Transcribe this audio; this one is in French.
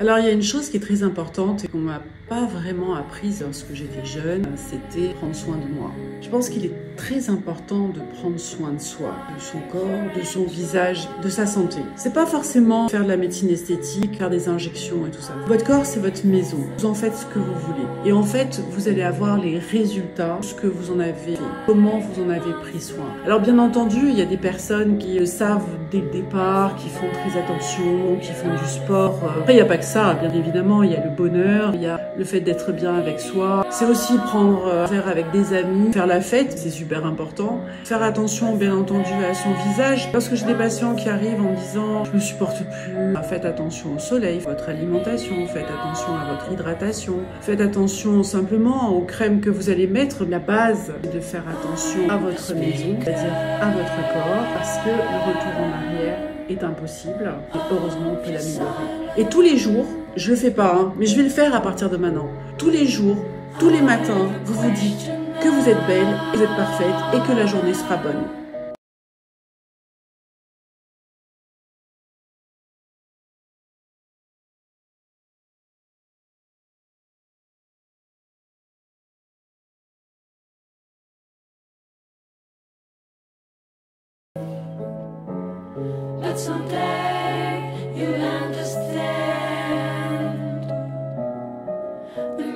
Alors il y a une chose qui est très importante et qu'on m'a pas vraiment apprise lorsque j'étais jeune, c'était prendre soin de moi. Je pense qu'il est très important de prendre soin de soi, de son corps, de son visage, de sa santé. C'est pas forcément faire de la médecine esthétique, faire des injections et tout ça. Votre corps, c'est votre maison. Vous en faites ce que vous voulez. Et en fait, vous allez avoir les résultats ce que vous en avez comment vous en avez pris soin. Alors bien entendu, il y a des personnes qui savent dès le départ, qui font très attention, qui font du sport. Après, il n'y a pas que ça, bien évidemment, il y a le bonheur, il y a le fait d'être bien avec soi. C'est aussi prendre euh, faire avec des amis, faire la fête, c'est super important. Faire attention, bien entendu, à son visage. Lorsque j'ai des patients qui arrivent en me disant je me supporte plus, faites attention au soleil, votre alimentation, faites attention à votre hydratation, faites attention simplement aux crèmes que vous allez mettre. La base, c'est de faire attention à votre maison, c'est-à-dire à votre corps, parce que le retour en arrière est impossible et heureusement on peut l'améliorer. Et tous les jours, je le fais pas, hein, mais je vais le faire à partir de maintenant. Tous les jours, tous les matins, vous vous dites que vous êtes belle, que vous êtes parfaite et que la journée sera bonne. Mm-hmm.